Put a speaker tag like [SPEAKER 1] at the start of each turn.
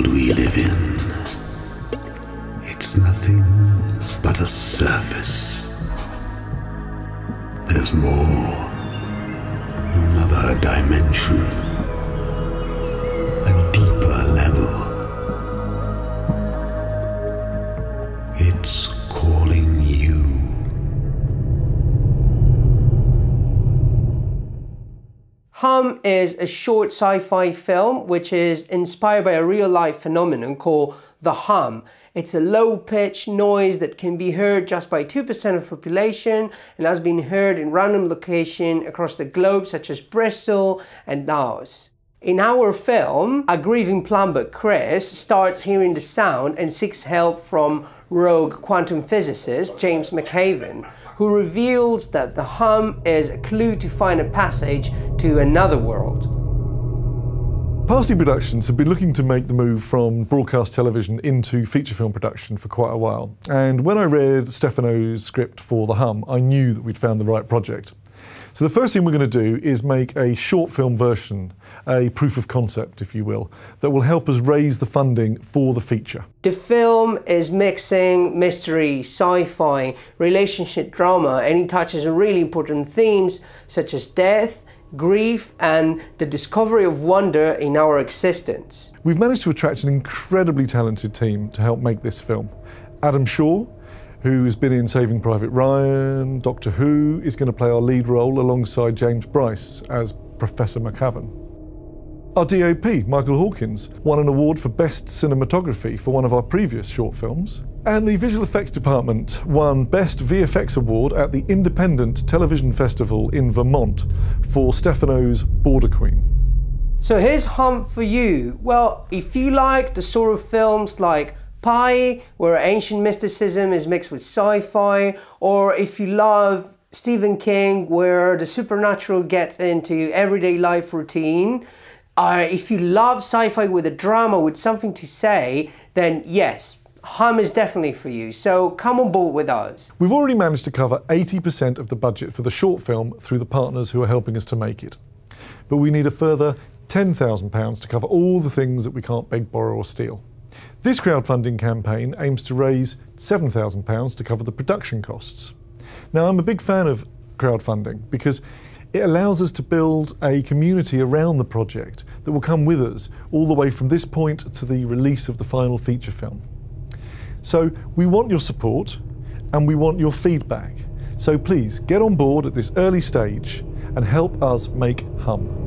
[SPEAKER 1] world we live in, it's nothing but a surface. There's more. Another dimension.
[SPEAKER 2] Hum is a short sci-fi film which is inspired by a real-life phenomenon called the hum. It's a low-pitched noise that can be heard just by 2% of the population and has been heard in random locations across the globe such as Bristol and Taos. In our film, a grieving plumber, Chris, starts hearing the sound and seeks help from rogue quantum physicist James McHaven, who reveals that the hum is a clue to find a passage to another world.
[SPEAKER 3] Parsley Productions have been looking to make the move from broadcast television into feature film production for quite a while. And when I read Stefano's script for The Hum, I knew that we'd found the right project. So the first thing we're going to do is make a short film version, a proof of concept, if you will, that will help us raise the funding for the feature.
[SPEAKER 2] The film is mixing mystery, sci-fi, relationship drama, and it touches on really important themes such as death, grief, and the discovery of wonder in our existence.
[SPEAKER 3] We've managed to attract an incredibly talented team to help make this film. Adam Shaw, who's been in Saving Private Ryan, Doctor Who, is going to play our lead role alongside James Bryce as Professor McHaven. Our DOP, Michael Hawkins, won an award for Best Cinematography for one of our previous short films. And the Visual Effects Department won Best VFX Award at the Independent Television Festival in Vermont for Stefano's Border Queen.
[SPEAKER 2] So here's Hum for you. Well, if you like the sort of films like Pi, where ancient mysticism is mixed with sci-fi, or if you love Stephen King, where the supernatural gets into everyday life routine, uh, if you love sci-fi with a drama with something to say, then yes, Hum is definitely for you. So come on board with us.
[SPEAKER 3] We've already managed to cover 80% of the budget for the short film through the partners who are helping us to make it. But we need a further £10,000 to cover all the things that we can't beg, borrow, or steal. This crowdfunding campaign aims to raise £7,000 to cover the production costs. Now, I'm a big fan of crowdfunding because it allows us to build a community around the project that will come with us all the way from this point to the release of the final feature film. So we want your support and we want your feedback. So please get on board at this early stage and help us make Hum.